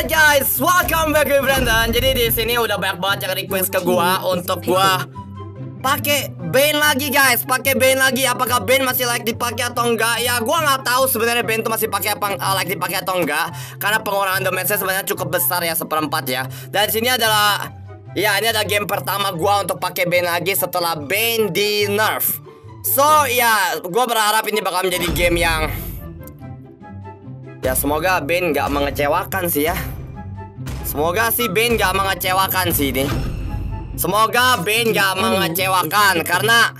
Guys, welcome back to Brandon. Jadi di sini udah banyak banget yang request ke gua untuk gua pakai band lagi guys, pakai band lagi. Apakah band masih like dipakai atau enggak? Ya gua nggak tahu sebenarnya band tuh masih pakai apa uh, like dipakai atau enggak. Karena pengurangan damage sebenarnya cukup besar ya seperempat ya. Dan sini adalah ya ini ada game pertama gua untuk pakai band lagi setelah band di nerf. So ya, gua berharap ini bakal menjadi game yang Ya semoga Ben nggak mengecewakan sih ya. Semoga sih Ben nggak mengecewakan sih ini. Semoga Ben nggak mengecewakan Karena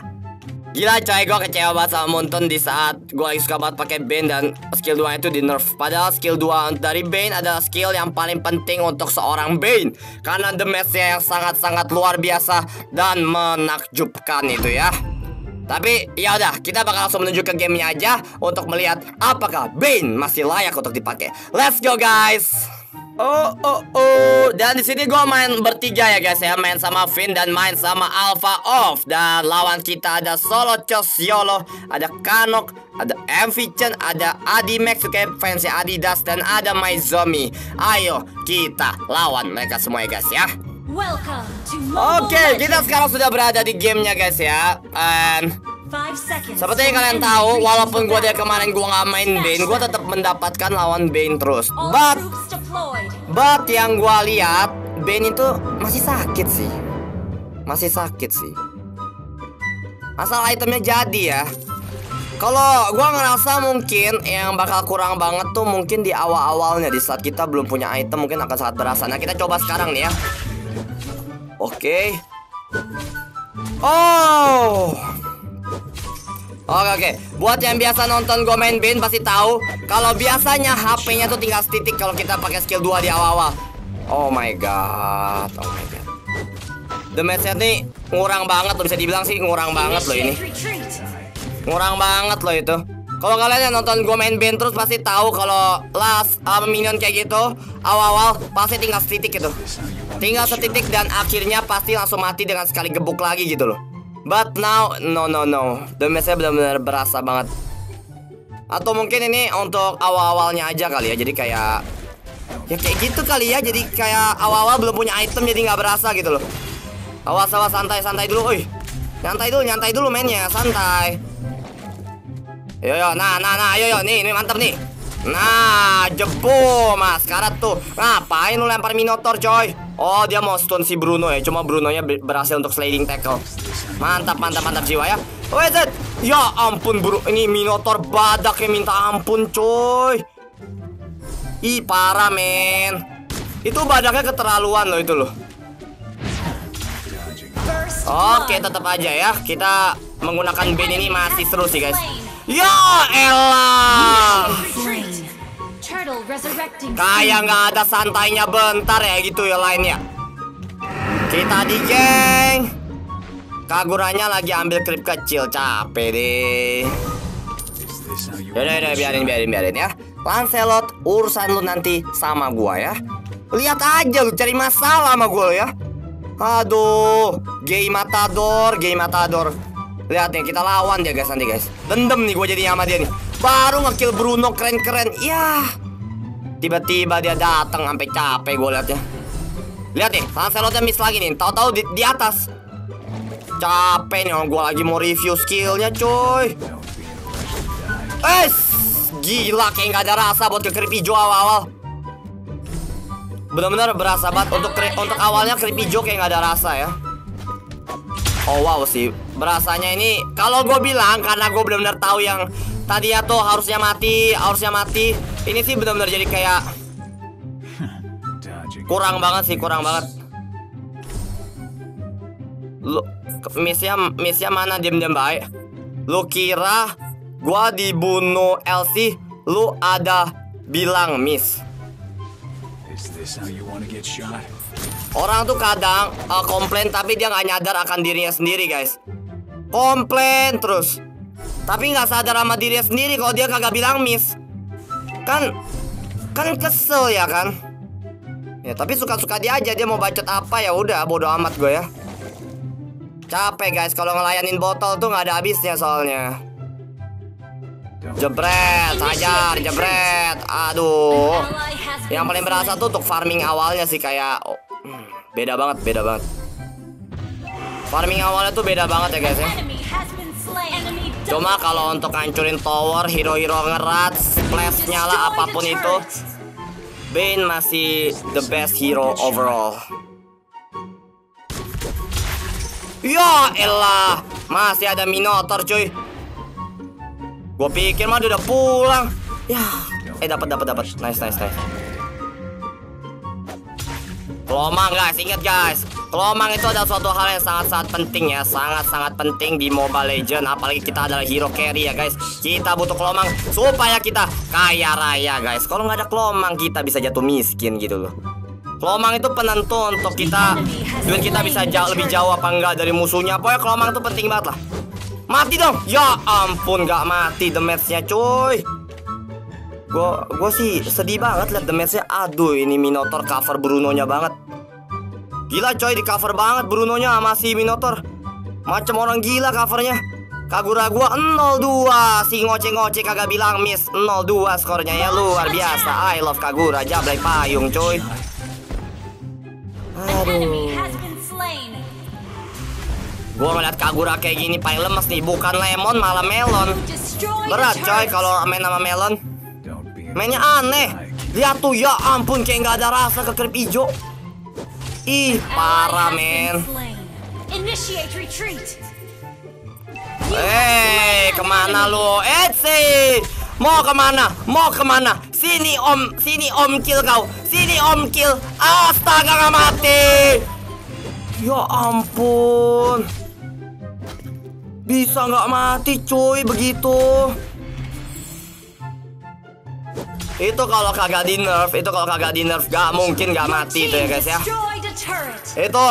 Gila coy gue kecewa banget sama Mountain di saat gue lagi suka banget pakai Ben dan skill 2 itu di nerf. Padahal skill 2 dari Bane adalah skill yang paling penting untuk seorang Bane Karena damage-nya yang sangat-sangat luar biasa dan menakjubkan itu ya tapi ya udah, kita bakal langsung menuju ke gamenya aja untuk melihat apakah Bane masih layak untuk dipakai. Let's go guys. Oh oh oh, dan di sini gue main bertiga ya guys ya, main sama Vin dan main sama Alpha Off dan lawan kita ada Solo Chos Yolo, ada Kanok, ada MV ada Adi Max kayak fansnya Adidas dan ada Maizomi. Ayo kita lawan mereka semua ya guys ya. Oke, Mobile kita sekarang sudah berada di gamenya guys ya. And seperti yang kalian tahu, walaupun gue dari kemarin gue nggak main Bane, gue tetap mendapatkan lawan Bane terus. But, but yang gue lihat Bane itu masih sakit sih, masih sakit sih. Asal itemnya jadi ya. Kalau gue ngerasa mungkin yang bakal kurang banget tuh mungkin di awal-awalnya di saat kita belum punya item mungkin akan sangat berasa. Nah kita coba sekarang nih ya. Oke. Oh. Oke oke, buat yang biasa nonton gue main Bane pasti tahu kalau biasanya HP-nya tuh tinggal setitik kalau kita pakai skill 2 di awal-awal. Oh my god, oh my god. Damage-nya nih ngurang banget loh bisa dibilang sih ngurang banget loh ini. Ngurang banget loh itu. Kalau kalian yang nonton gue main band terus pasti tahu kalau last uh, minion kayak gitu awal-awal pasti tinggal setitik gitu. Tinggal setitik dan akhirnya pasti langsung mati dengan sekali gebuk lagi gitu loh. But now no no no. Damage-nya benar-benar berasa banget. Atau mungkin ini untuk awal-awalnya aja kali ya. Jadi kayak ya kayak gitu kali ya. Jadi kayak awal-awal belum punya item jadi nggak berasa gitu loh. Awas awas santai santai dulu, oi. Nyantai dulu, nyantai dulu mainnya, santai. Yo yo, nah nah nah, yo yo, nih, ini mantap nih. Nah, jebo mas, karat tuh. Ngapain lu lempar Minotaur coy? Oh, dia mau stun si Bruno ya. Cuma Brunonya ber- berhasil untuk sliding tackle. Mantap, mantap, mantap jiwa ya. Zed. Ya ampun, bro. Ini Minotaur badak yang minta ampun, coy. Ih, parah, men. Itu badaknya keterlaluan loh itu loh. Oke, tetap aja ya. Kita menggunakan band ini masih seru sih, guys. Ya elah. Kayak nggak ada santainya bentar ya gitu ya lainnya. Kita di geng. Kagurannya lagi ambil klip kecil, capek deh. Yaudah, yaudah, biarin, biarin, biarin ya. Lancelot, urusan lu nanti sama gua ya. Lihat aja lu cari masalah sama gua ya. Aduh, gay matador, gay matador. Lihat nih, kita lawan dia guys nanti guys. Dendam nih gue jadi sama dia nih. Baru ngekill Bruno keren-keren. Ya. Tiba-tiba dia datang sampai capek gue liatnya. Lihat nih, Lancelotnya miss lagi nih. Tahu-tahu di, di atas. Capek nih orang gue lagi mau review skillnya coy. Es, gila kayak nggak ada rasa buat ke creep hijau awal-awal. Benar-benar berasa banget untuk untuk awalnya creep hijau kayak nggak ada rasa ya. Oh wow sih, berasanya ini kalau gue bilang karena gue benar-benar tahu yang tadinya tuh harusnya mati, harusnya mati. Ini sih benar-benar jadi kayak kurang banget sih, kurang banget. Lu missnya missnya mana diam-diam baik? Lu kira gua dibunuh LC, lu ada bilang miss. Orang tuh kadang uh, komplain tapi dia nggak nyadar akan dirinya sendiri guys. Komplain terus. Tapi nggak sadar sama dirinya sendiri kalau dia kagak bilang miss. Kan kan kesel ya kan. Ya tapi suka-suka dia aja dia mau bacot apa ya udah bodo amat gue ya. Capek guys kalau ngelayanin botol tuh nggak ada habisnya soalnya. Jebret, hajar, jebret. Aduh. Yang paling berasa tuh untuk farming awalnya sih kayak oh, hmm, beda banget, beda banget. Farming awalnya tuh beda banget ya guys ya. Cuma kalau untuk hancurin tower, hero-hero ngerat, splash-nya lah apa pun itu, Bane masih the best hero overall. Ya elah, masih ada Minotaur cuy. Gue pikir mah udah pulang. Ya, eh dapat dapat dapat. Nice nice nice. Kelomang guys, ingat guys Kelomang itu adalah suatu hal yang sangat-sangat penting ya. Sangat-sangat penting di Mobile Legend Apalagi kita adalah hero carry ya guys. Kita butuh kelomang supaya kita kaya raya guys. Kalau nggak ada kelomang kita bisa jatuh miskin gitu loh. Kelomang itu penentu untuk kita Duit kita bisa jauh, lebih jauh apa enggak dari musuhnya. Pokoknya kelomang itu penting banget lah. Mati dong! Ya ampun nggak mati damage-nya cuy. Gue sih sedih banget liat damage-nya. Aduh, ini Minotaur cover Bruno-nya banget. Gila coy, di cover banget Bruno-nya sama si Minotaur. Macam orang gila covernya. Kagura gua 02 Si ngoceh-ngoceh kagak bilang miss. 02 skornya ya luar biasa. I love Kagura Jablay payung coy. Aduh. Gua ngeliat Kagura kayak gini paling lemes nih. Bukan lemon malah melon. Berat coy kalau main sama melon. Mainnya aneh. Lihat tuh ya ampun kayak nggak ada rasa ke krip hijau Ih parah men. Eh ke mana lu Etsi Mau ke mana? Mau ke mana? Sini om. Sini om kill kau. Sini om kill. Astaga nggak mati. Ya ampun. Bisa nggak mati cuy begitu? Itu kalau kagak di nerf Itu kalau kagak di nerf Gak mungkin gak mati itu ya guys ya. Itu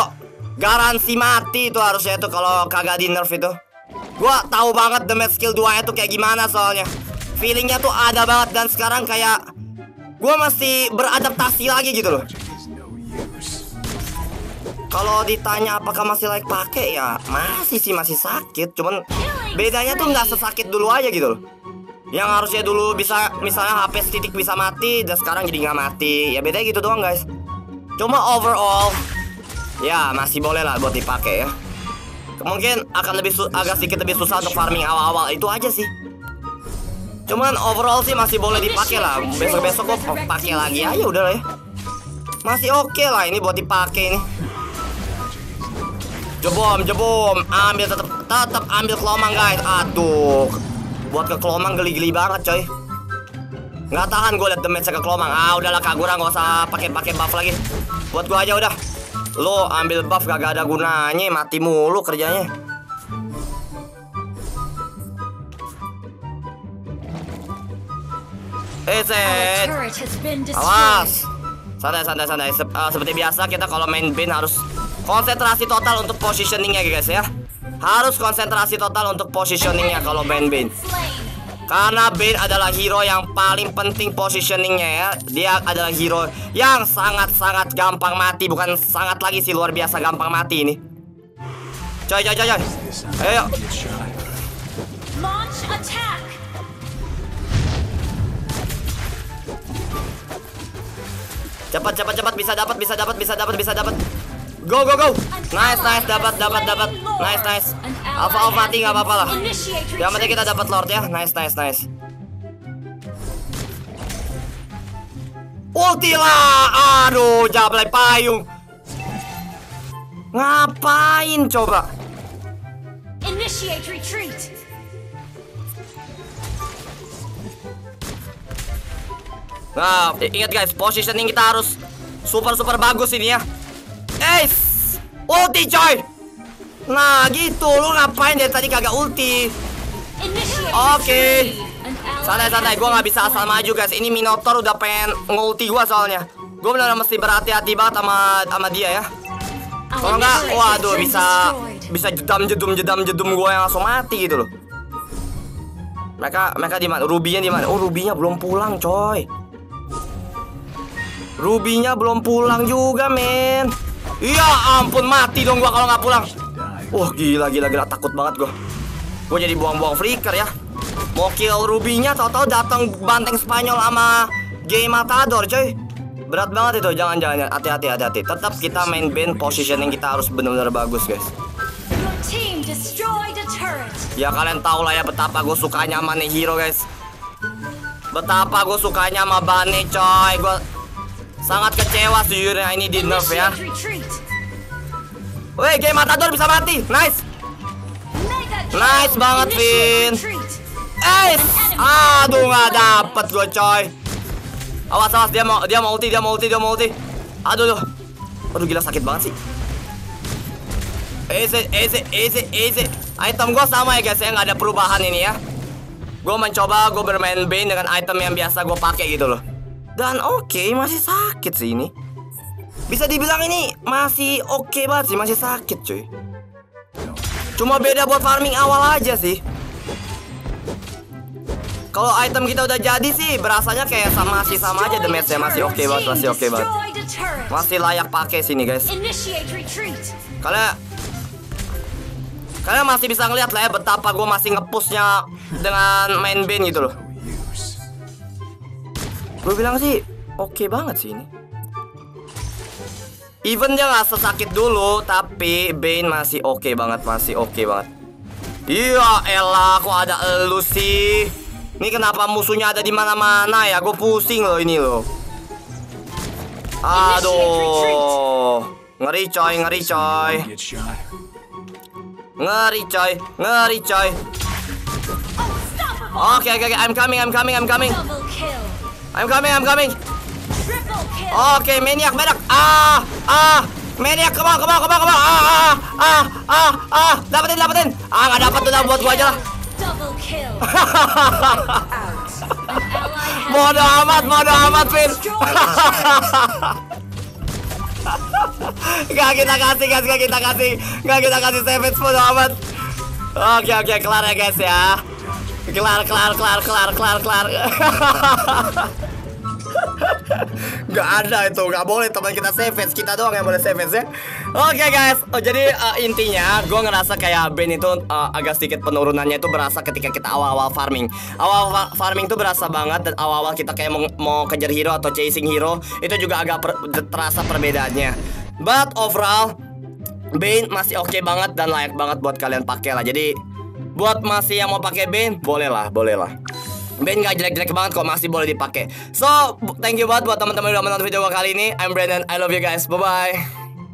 garansi mati itu harusnya itu kalau kagak di nerf itu. Gua tahu banget damage skill 2 itu kayak gimana soalnya. Feelingnya tuh ada banget dan sekarang kayak gua masih beradaptasi lagi gitu loh. Kalau ditanya apakah masih like pakai ya masih sih masih sakit, cuman bedanya tuh nggak sesakit dulu aja gitu loh. Yang harusnya dulu bisa misalnya HP titik bisa mati dan sekarang jadi nggak mati. Ya bedanya gitu doang guys. Cuma overall ya masih boleh lah buat dipakai ya. Mungkin akan lebih agak sedikit lebih susah untuk farming awal-awal itu aja sih. Cuman overall sih masih boleh dipakai lah. Besok-besok gua pakai lagi aja udah lah ya. Masih oke lah ini buat dipakai ini. Jebom, jebom, ambil tetap tetap ambil kelomang guys. Aduh, buat ke kelomang geli-geli banget coy. Nggak tahan gue liat damage ke kelomang. Ah udahlah Kagura nggak usah pakai pakai buff lagi. Buat gue aja udah. Lo ambil buff gak ada gunanya, mati mulu kerjanya. Eh, set. Awas. Santai, santai, santai. Sep- uh, seperti biasa kita kalau main bin harus konsentrasi total untuk positioningnya guys ya. Harus konsentrasi total untuk positioningnya kalau main bin. Karena Bane adalah hero yang paling penting positioningnya ya. Dia adalah hero yang sangat-sangat gampang mati, bukan sangat lagi sih luar biasa gampang mati ini. Coy, coy, coy, Ayo. Launch attack. Cepat, cepat, cepat bisa dapat, bisa dapat, bisa dapat, bisa dapat. Go, go, go. Nice, nice, dapat, dapat, dapat. Nice, nice. Alpha, alpha mati nggak apa-apa lah. Yang penting kita dapat Lord ya. Nice, nice, nice. Ulti lah. Aduh, jablay payung. Ngapain coba? Initiate retreat. Nah, ingat guys, positioning kita harus super super bagus ini ya. Eh, ulti coy. Nah, gitu. Lu ngapain dari tadi kagak ulti? Oke. ally Santai-santai, gue nggak bisa asal maju guys. Ini Minotaur udah pengen ngulti gue soalnya. Gue benar mesti berhati-hati banget sama sama dia ya. Kalau nggak, turret has waduh bisa bisa jedam jedum jedam jedum gue yang langsung mati gitu loh. Mereka mereka di mana? Rubinya di mana? Oh Rubinya belum pulang coy. Rubinya belum pulang juga men. Iya ampun mati dong gua kalau nggak pulang. Wah gila gila gila takut banget gua. Gua jadi buang-buang flicker ya. Mau kill Rubinya tau-tau datang banteng Spanyol sama Gay Matador coy Berat banget itu, jangan-jangan hati-hati hati-hati Tetap kita main band positioning kita harus benar-benar bagus guys. Ya kalian tau lah ya betapa gue sukanya sama nih hero guys Betapa gue sukanya sama Bane coy Gue sangat kecewa sejujurnya ini di nerf ya. Weh, Gay Matador bisa mati, nice. Nice banget, Vin. Eh, aduh nggak dapet gue coy. Awas awas dia mau dia mau ulti dia mau ulti dia mau ulti. Aduh aduh. Aduh gila sakit banget sih. Easy easy easy easy. Item gue sama ya guys ya nggak ada perubahan ini ya. Gue mencoba gue bermain Bane dengan item yang biasa gue pakai gitu loh. Dan oke masih sakit sih ini. Bisa dibilang ini masih oke banget sih masih sakit cuy. Cuma beda buat farming awal aja sih. Kalau item kita udah jadi sih berasanya kayak sama masih sama aja damage-nya masih oke banget, masih oke banget. A turret. Masih layak pakai sini guys. Kalian Kalian masih bisa ngeliat lah ya betapa gue masih ngepushnya dengan main band gitu loh. Gue bilang sih oke banget sih ini. Even dia nggak sesakit dulu, tapi Bane masih oke banget, masih oke banget. Iya, elah, kok ada elu sih? Ini kenapa musuhnya ada di mana-mana ya? Gue pusing loh ini loh. Aduh, ngeri coy, ngeri coy, ngeri coy, ngeri coy. Oke, oke, oke, I'm coming, I'm coming, I'm coming, Double kill. I'm coming, I'm coming. Oke, maniak, maniak. Ah, ah, maniak, come on, come on, come on, come on. Ah, ah, ah, ah, ah, dapetin, dapetin. Ah, nggak dapet udah buat gua aja lah. Bodoh amat, bodoh amat, Vin. Gak kita kasih, guys, gak kita kasih, gak kita kasih savage bodoh amat. Oke, oke, kelar ya, guys ya. Kelar, kelar, kelar, kelar, kelar, kelar. Gak ada itu, gak boleh teman kita savage Kita doang yang boleh savage ya. Oke guys, oh, jadi uh, intinya gue ngerasa kayak Ben itu uh, agak sedikit penurunannya itu berasa ketika kita awal-awal farming. Awal farming itu berasa banget dan awal-awal kita kayak mau, mau kejar hero atau chasing hero Itu juga agak per- terasa perbedaannya. But overall, Bane masih oke banget dan layak banget buat kalian pakai lah. Jadi buat masih yang mau pakai Bane, boleh lah, boleh lah Band gak jelek-jelek banget kok masih boleh dipakai. So, thank you banget buat teman-teman yang udah menonton video gue kali ini. I'm Brandon. I love you guys. Bye bye.